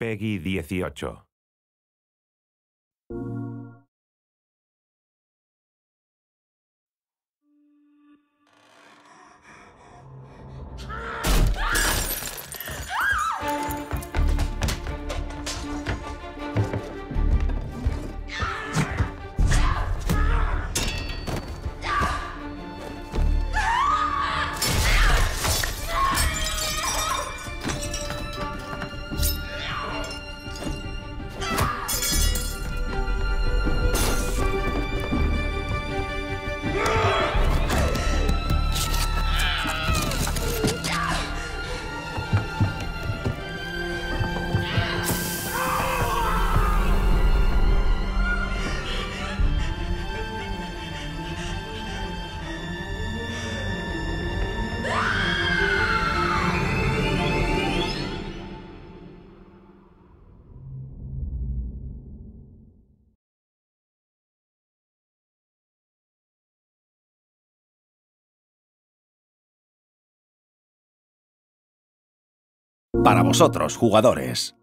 Peggy 18. Para vosotros, jugadores.